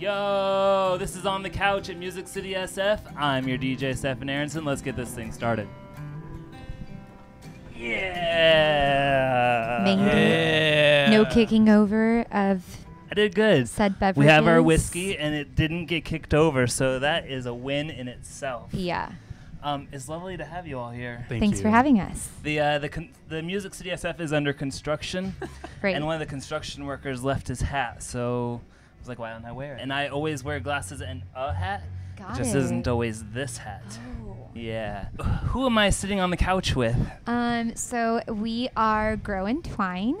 Yo, this is On the Couch at Music City SF. I'm your DJ, Stefan Aronsen. Let's get this thing started. Yeah. Made it. No kicking over of I did good. said beverages. We have our whiskey and it didn't get kicked over, so that is a win in itself. Yeah. Um, it's lovely to have you all here. Thank Thanks you. for having us. The uh, the con- the Music City SF is under construction, Great. and one of the construction workers left his hat, so I was like, why don't I wear it? And I always wear glasses and a hat. Got it just it. isn't always this hat. Oh. Yeah. Who am I sitting on the couch with? Um, so we are Grow and Twine,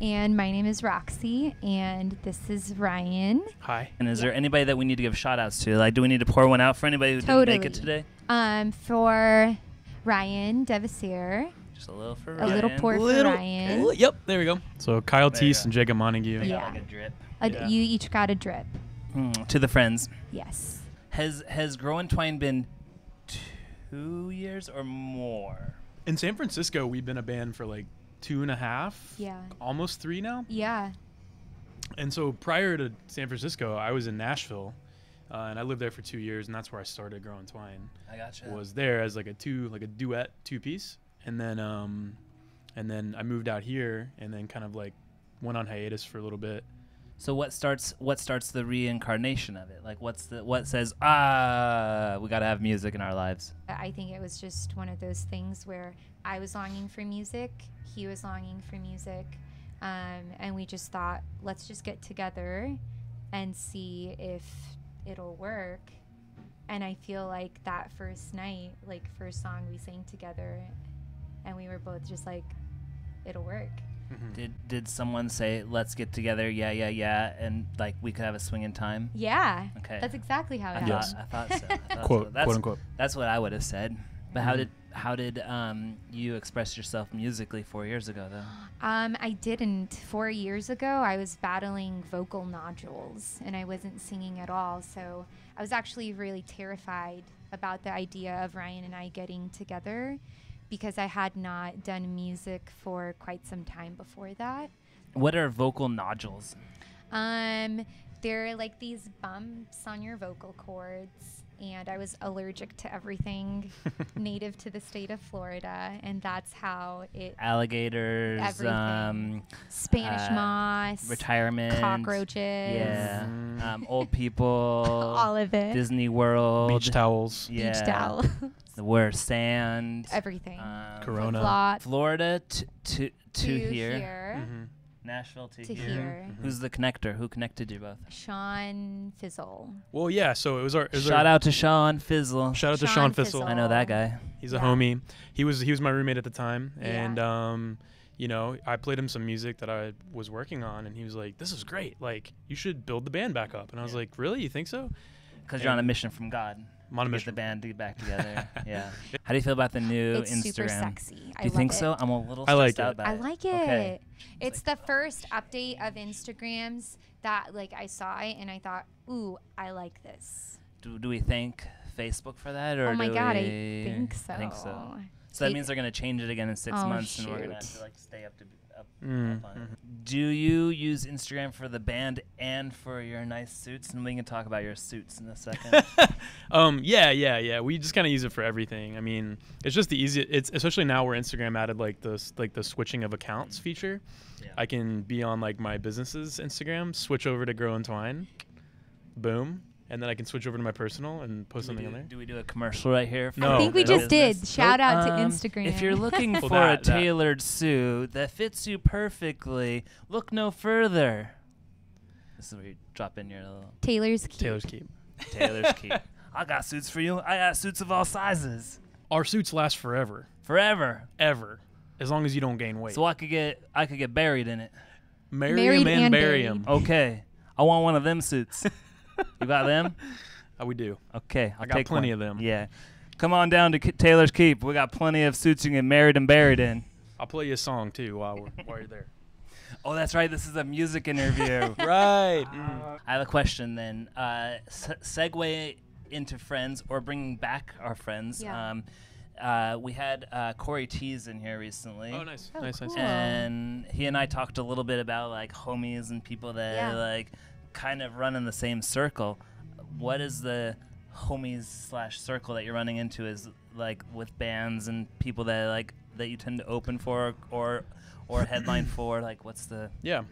and my name is Roxi, and this is Ryan. Hi. And is there anybody that we need to give shout outs to? Like, do we need to pour one out for anybody who didn't make it Totally. today? Um, for Ryan Devisser, Just a little for Ryan. a little Ryan. pour for Ryan. Li- Yep, there we go. So Kyle There you Teese and Jacob Montague. I got Yeah. like a Yeah. You each got a drip. Mm, to the friends. Yes. Has has Grow and Twine been two years or more? In San Francisco, we've been a band for like two and a half, Yeah. almost three now. Yeah. And so prior to San Francisco, I was in Nashville, uh, and I lived there for two years, and that's where I started Grow and Twine. I gotcha. Was there as like a two, like a duet two piece, and then um, and then I moved out here, and then kind of like went on hiatus for a little bit. So what starts what starts the reincarnation of it? Like what's the what says ah we got to have music in our lives? I think it was just one of those things where I was longing for music, he was longing for music, um, and we just thought, let's just get together and see if it'll work. And I feel like that first night, like first song we sang together, and we were both just like, it'll work. Did did someone say let's get together? Yeah, yeah, yeah, and like we could have a swing in time? Yeah, Okay. that's exactly how it I Yes. thought I thought so. I thought Quote, so. That's, quote unquote. That's what I would have said. But how Mhm. did how did um, you express yourself musically four years ago though? Um, I didn't. Four years ago, I was battling vocal nodules and I wasn't singing at all. So I was actually really terrified about the idea of Ryan and I getting together because I had not done music for quite some time before that. What are vocal nodules? Um, they're like these bumps on your vocal cords, and I was allergic to everything native to the state of Florida, and that's how it Alligators, Everything. um, Spanish Uh, moss, retirement, cockroaches, yeah, Mm. um, old people, all of it, Disney World, Beach towels. beach yeah, towel, the word sand, everything. um, Corona. Flip-flop, Florida to to, to, to here, Mhm. Nashville to, to here. here. Who's the connector? Who connected you both? Sean Fizzle. Well, yeah. So it was our. It was Shout our, out to Sean Fizzle. Shout out to Sean Sean Fissel. Fizzle. I know that guy. He's a homie. He was he was my roommate at the time, Yeah. and um, you know, I played him some music that I was working on, and he was like, "This is great. Like, you should build the band back up." And I was Yeah. like, "Really? You think so?" Because you're on a mission from God. I'm on a to get the band to get back together. yeah. How do you feel about the new It's Instagram? super sexy. Do I you think love so? it. I'm a little I like stressed out it. I like it. Okay. It's the first update of Instagrams that like I saw it and I thought, ooh, I like this. Do, do we thank Facebook for that, or oh my do god, I think so. Think so. So that means they're gonna change it again in six Oh, months, and we're gonna have shoot. to like stay up to up, Mm, up on it. mhm. Do you use Instagram for the band and for your nice suits? And we can talk about your suits in a second. um, yeah, yeah, yeah. We just kind of use it for everything. I mean, it's just the easiest. It's especially now where Instagram added like this, like the switching of accounts feature. Yeah. I can be on like my business's Instagram, switch over to Grow and Twine, boom, and then I can switch over to my personal and post do, something do, on there. do we do a commercial right here? For No, I think we no. just did. business? Shout out to Um, Instagram. If you're looking Well, for that- a that- tailored suit that fits you perfectly, look no further. This is where you drop in your little Taylor's Keep. Taylor's Keep. tailor's key. I got suits for you. I got suits of all sizes. Our suits last forever, Forever. ever, as long as you don't gain weight. So I could get I could get buried in it. Marry Married him and and bury him. Okay. I want one of them suits. you got them? How we do? Okay. I'll I got take plenty one. of them. Yeah. Come on down to K- Taylor's Keep. We got plenty of suits you can get married and buried in. I'll play you a song too while we're while you're there. Oh, that's right. This is a music interview. right. I have a question then. Uh, se- segue into friends or bringing back our friends. Yeah. Um, uh, we had uh, Corey Tees in here recently. Oh, nice, Oh, nice, nice. And he and I talked a little bit about like homies and people that Yeah. like kind of run in the same circle. What is the homies slash circle that you're running into? Is like with bands and people that like that you tend to open for or or headline for? Like, what's the Yeah.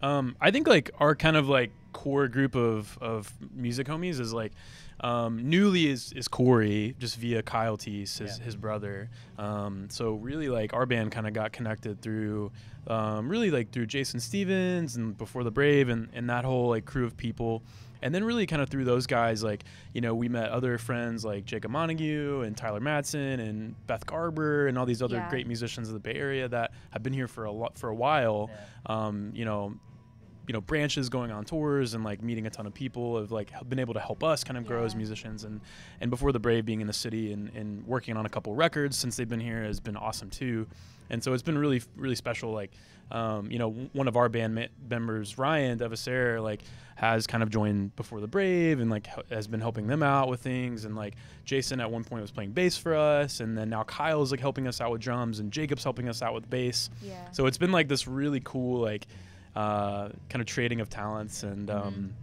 Um, I think like our kind of like core group of, of music homies is like um, newly is, is Corey just via Kyle Teese, his, Yeah. his brother. Um, so really like our band kind of got connected through um, really like through Jason Stevens and before the Brave and, and that whole like crew of people. And then really kind of through those guys, like, you know, we met other friends like Jacob Montague and Tyler Matson and Beth Garber and all these other Yeah. great musicians of the Bay Area that have been here for a lot for a while yeah. um, you know, you know, branches going on tours and like meeting a ton of people have like been able to help us kind of grow as musicians and and before the Brave being in the city and, and working on a couple records since they've been here has been awesome too, and so it's been really really special. Like, um, you know, one of our band members, Ryan Devisser, like has kind of joined before the Brave and like h- has been helping them out with things and like Jason at one point was playing bass for us and then now Kyle's like helping us out with drums and Jacob's helping us out with bass. Yeah. So it's been like this really cool, like, uh, kind of trading of talents. And, um,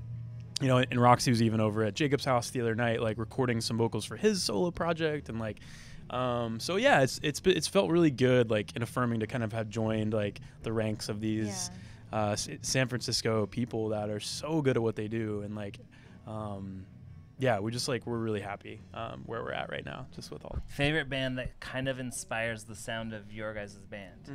you know, and Roxi was even over at Jacob's house the other night, like recording some vocals for his solo project. And like, um, so yeah, it's, it's, it's felt really good, like, and affirming to kind of have joined like the ranks of these, uh, S- San Francisco people that are so good at what they do. And like, um, yeah, we just like, we're really happy, um, where we're at right now, just with all. favorite band that kind of inspires the sound of your guys' band?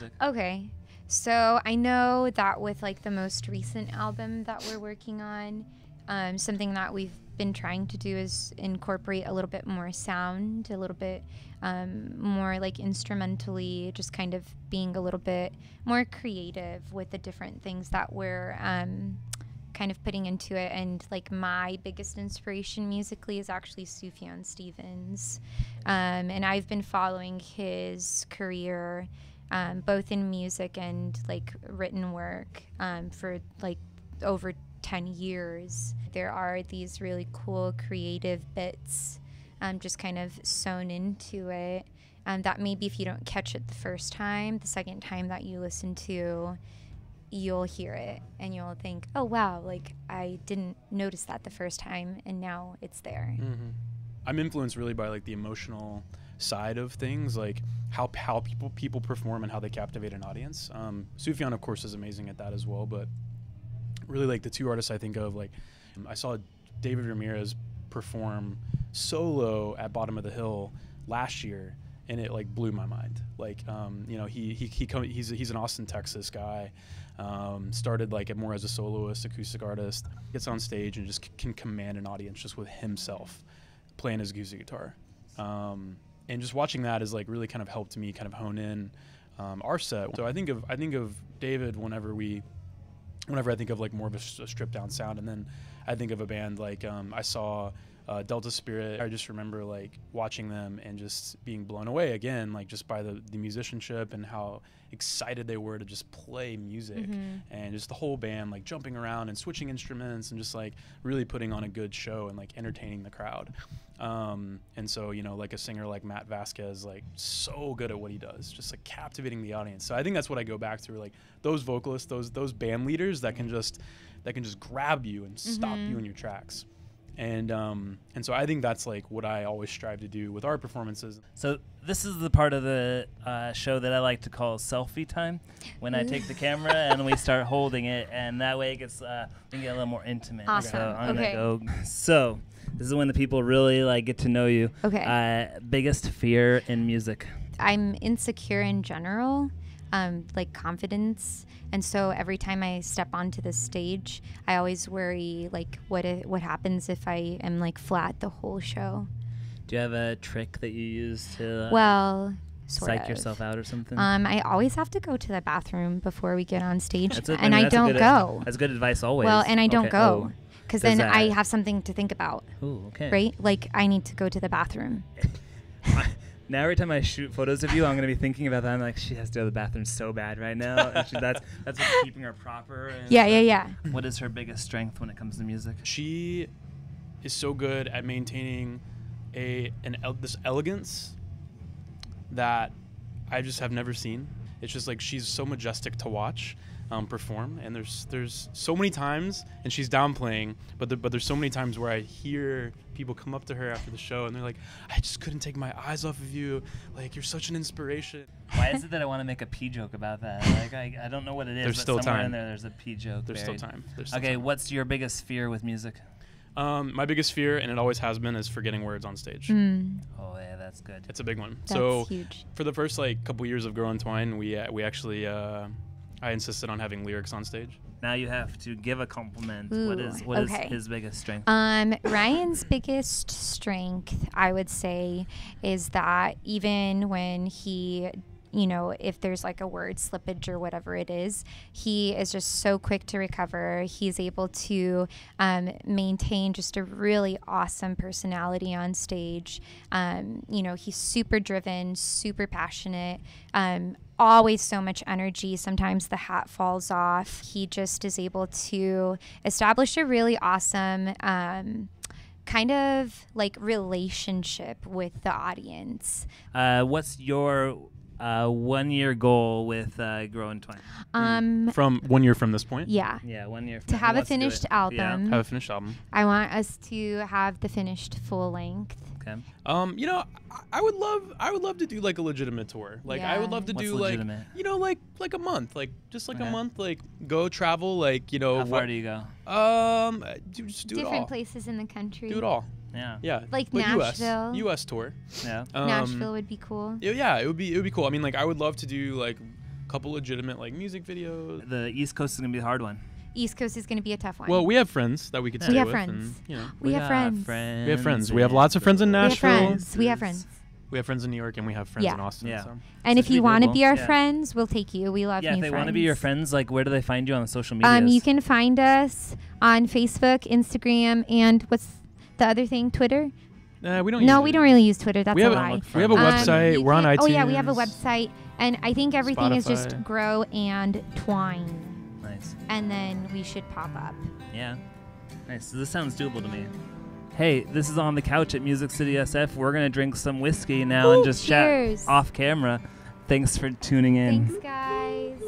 Music? Okay. So I know that with like the most recent album that we're working on, um, something that we've been trying to do is incorporate a little bit more sound, a little bit um, more like instrumentally, just kind of being a little bit more creative with the different things that we're um, kind of putting into it. And like my biggest inspiration musically is actually Sufjan Stevens. Um, and I've been following his career um, both in music and like written work um, for like over 10 years. There are these really cool creative bits um, just kind of sewn into it. Um, that maybe if you don't catch it the first time, the second time that you listen to, you'll hear it and you'll think, oh wow, like I didn't notice that the first time and now it's there. Mm-hmm. I'm influenced really by like the emotional side of things, like how how people people perform and how they captivate an audience. Um, Sufjan, of course, is amazing at that as well. But really, like the two artists I think of, like I saw David Ramirez perform solo at Bottom of the Hill last year, and it like blew my mind. Like, um, you know, he he he come, he's he's an Austin, Texas guy. Um, started like more as a soloist, acoustic artist. Gets on stage and just can command an audience just with himself playing his acoustic guitar. Um, and just watching that has like really kind of helped me kind of hone in um, our set. So I think of I think of David whenever we, whenever I think of like more of a stripped down sound, and then I think of a band like um, I saw uh, Delta Spirit. I just remember like watching them and just being blown away again, like just by the the musicianship and how excited they were to just play music Mhm. and just the whole band like jumping around and switching instruments and just like really putting on a good show and like entertaining the crowd um, and so you know like a singer like matt vasquez like so good at what he does just like captivating the audience so i think that's what i go back to like those vocalists those those band leaders that can just that can just grab you and stop you Mhm. in your tracks and um, and so i think that's like what i always strive to do with our performances So this is the part of the uh, show that I like to call selfie time, when I take the camera and we start holding it, and that way it gets uh, we can get a little more intimate. Awesome. So I'm Okay. gonna go. So this is when the people really like get to know you. Okay. Uh, biggest fear in music. I'm insecure in general, um, like confidence, and so every time I step onto the stage, I always worry like what i- what happens if I am like flat the whole show. Do you have a trick that you use to uh, well, sort psych of. yourself out or something? Um, I always have to go to the bathroom before we get on stage, That's a- I and mean, I don't go. That's good advice always. Well, and I don't Okay. go because Does then I have something to think about, Oh, ooh, okay. right? Like I need to go to the bathroom. now every time I shoot photos of you, I'm gonna be thinking about that. I'm like, she has to go to the bathroom so bad right now. And she, that's that's what's keeping her proper. and Yeah, yeah, yeah. Uh, what is her biggest strength when it comes to music? she is so good at maintaining a an el- this elegance that I just have never seen. It's just like she's so majestic to watch um, perform. And there's there's so many times, and she's downplaying, but the, but there's so many times where I hear people come up to her after the show, and they're like, "I just couldn't take my eyes off of you. Like you're such an inspiration." Why is it that I want to make a pee joke about that? Like I, I don't know what it is. There's but still somewhere time. in there, there's a pee joke. There's still buried. time. There's still Okay, time. what's your biggest fear with music? Um, my biggest fear, and it always has been, is forgetting words on stage. Mm, Oh yeah, that's good. It's a big one. that's so huge. for the first like couple years of Grow and Twine, we uh, we actually uh, I insisted on having lyrics on stage. Now you have to give a compliment. what Ooh, is what is okay. his biggest strength? Um, Ryan's biggest strength, I would say, is that even when he, you know, if there's like a word slippage or whatever it is, he is just so quick to recover. He's able to um, maintain just a really awesome personality on stage. Um, you know, he's super driven, super passionate. Um, always so much energy. Sometimes the hat falls off. He just is able to establish a really awesome um, kind of like relationship with the audience. Uh, what's your uh, one year goal with uh, Grow and Twine? Um, From one year from this point, yeah. Yeah, one year. To have a let's do it. finished Yeah. album, have a finished album. I want us to have the finished full length. Okay. Um, you know, I, I would love, I would love to do like a legitimate tour. Like, I would love to What's do like, you know, like like a month, like just like Okay. a month, like go travel, like you know, How far what- do you go? um, do, just do it Different places in the country. Do it all. Yeah. Yeah. Like but Nashville. US, US tour. Yeah. Um, Nashville would be cool. Yeah, yeah, it would be it would be cool. I mean, like I would love to do like a couple legitimate like music videos. The East Coast is gonna be the hard one. East Coast is going to be a tough one. Well, we have friends that we could We stay have with, friends. and, you know, We have got friends. We have friends. We have lots of friends in Nashville. we have Nashville. friends. We have friends. we have friends in New York, and we have friends Yeah. in Austin. Yeah. So. And So if you want to be our Yeah. friends, we'll take you. We love Yeah, new if they want to be your friends, like where do they find you on the social media? Um, you can find us on Facebook, Instagram, and what's the other thing? Twitter? Uh, we don't. No, use we it. don't really use Twitter. That's We a a- lie. we have a Um, website. you We're on can- Oh yeah, we have a website, and I think everything is just grow and twine, Nice. and then we should pop up. Yeah. Nice. So this sounds doable to me. Hey, this is on the couch at Music City SF. We're gonna drink some whiskey now and just cheers. chat off camera. Thanks for tuning in. Thanks, guys.